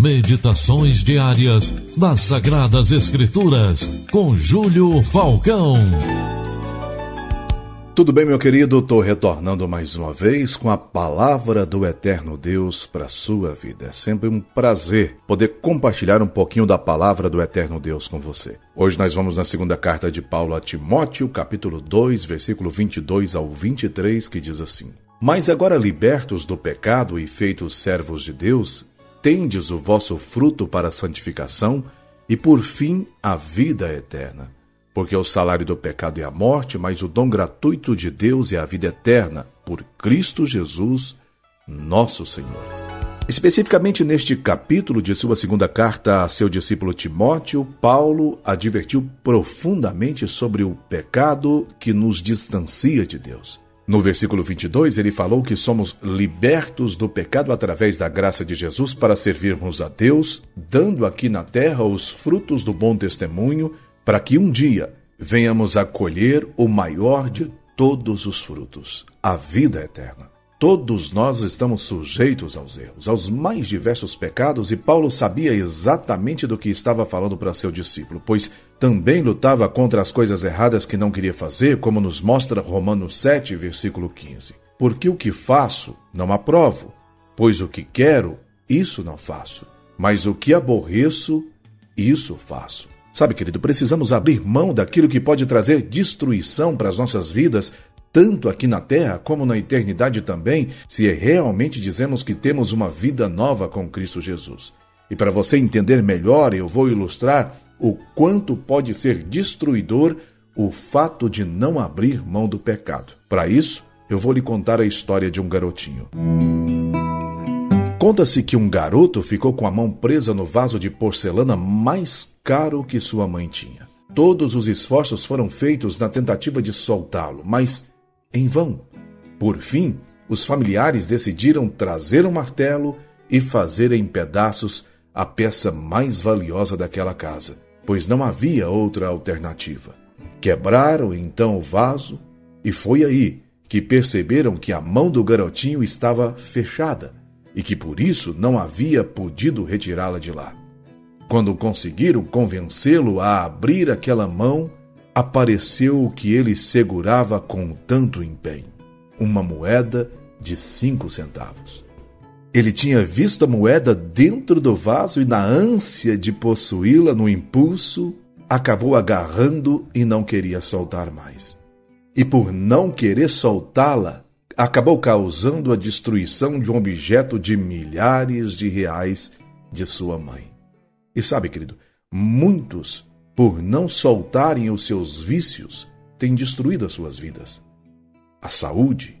Meditações diárias das Sagradas Escrituras, com Júlio Falcão. Tudo bem, meu querido? Estou retornando mais uma vez com a palavra do Eterno Deus para sua vida. É sempre um prazer poder compartilhar um pouquinho da palavra do Eterno Deus com você. Hoje nós vamos na segunda carta de Paulo a Timóteo, capítulo 2, versículo 22 ao 23, que diz assim: Mas agora libertos do pecado e feitos servos de Deus, tendes o vosso fruto para a santificação e por fim a vida eterna. Porque o salário do pecado é a morte, mas o dom gratuito de Deus é a vida eterna, por Cristo Jesus, nosso Senhor. Especificamente neste capítulo de sua segunda carta a seu discípulo Timóteo, Paulo advertiu profundamente sobre o pecado que nos distancia de Deus. No versículo 22, ele falou que somos libertos do pecado através da graça de Jesus para servirmos a Deus, dando aqui na terra os frutos do bom testemunho, para que um dia venhamos a colher o maior de todos os frutos, a vida eterna. Todos nós estamos sujeitos aos erros, aos mais diversos pecados, e Paulo sabia exatamente do que estava falando para seu discípulo, pois também lutava contra as coisas erradas que não queria fazer, como nos mostra Romanos 7, versículo 15. Porque o que faço, não aprovo, pois o que quero, isso não faço, mas o que aborreço, isso faço. Sabe, querido, precisamos abrir mão daquilo que pode trazer destruição para as nossas vidas tanto aqui na terra como na eternidade também, se realmente dizemos que temos uma vida nova com Cristo Jesus. E para você entender melhor, eu vou ilustrar o quanto pode ser destruidor o fato de não abrir mão do pecado. Para isso, eu vou lhe contar a história de um garotinho. Conta-se que um garoto ficou com a mão presa no vaso de porcelana mais caro que sua mãe tinha. Todos os esforços foram feitos na tentativa de soltá-lo, mas em vão. Por fim, os familiares decidiram trazer um martelo e fazer em pedaços a peça mais valiosa daquela casa, pois não havia outra alternativa. Quebraram então o vaso e foi aí que perceberam que a mão do garotinho estava fechada e que por isso não havia podido retirá-la de lá. Quando conseguiram convencê-lo a abrir aquela mão, apareceu o que ele segurava com tanto empenho: uma moeda de cinco centavos. Ele tinha visto a moeda dentro do vaso e, na ânsia de possuí-la no impulso, acabou agarrando e não queria soltar mais. E por não querer soltá-la, acabou causando a destruição de um objeto de milhares de reais de sua mãe. E sabe, querido, muitos por não soltarem os seus vícios, têm destruído as suas vidas. A saúde,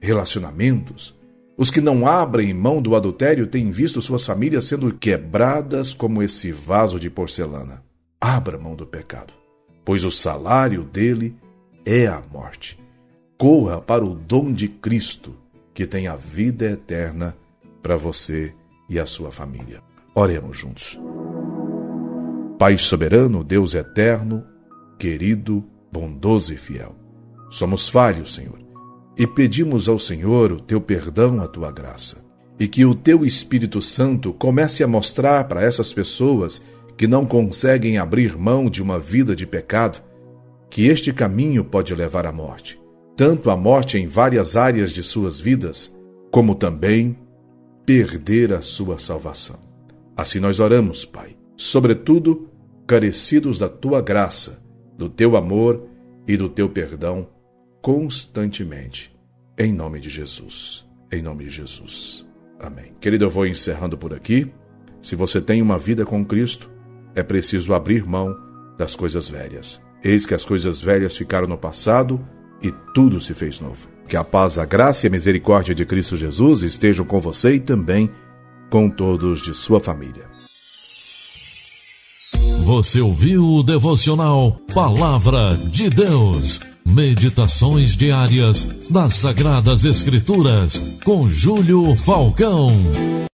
relacionamentos, os que não abrem mão do adultério têm visto suas famílias sendo quebradas como esse vaso de porcelana. Abra mão do pecado, pois o salário dele é a morte. Corra para o dom de Cristo, que tem a vida eterna para você e a sua família. Oremos juntos. Pai soberano, Deus eterno, querido, bondoso e fiel. Somos falhos, Senhor, e pedimos ao Senhor o teu perdão, a tua graça, e que o teu Espírito Santo comece a mostrar para essas pessoas que não conseguem abrir mão de uma vida de pecado, que este caminho pode levar à morte, tanto a morte em várias áreas de suas vidas, como também perder a sua salvação. Assim nós oramos, Pai, sobretudo carecidos da tua graça, do teu amor e do teu perdão constantemente. Em nome de Jesus. Em nome de Jesus. Amém. Querido, eu vou encerrando por aqui. Se você tem uma vida com Cristo, é preciso abrir mão das coisas velhas. Eis que as coisas velhas ficaram no passado e tudo se fez novo. Que a paz, a graça e a misericórdia de Cristo Jesus estejam com você e também com todos de sua família. Você ouviu o devocional Palavra de Deus. Meditações diárias das Sagradas Escrituras com Júlio Falcão.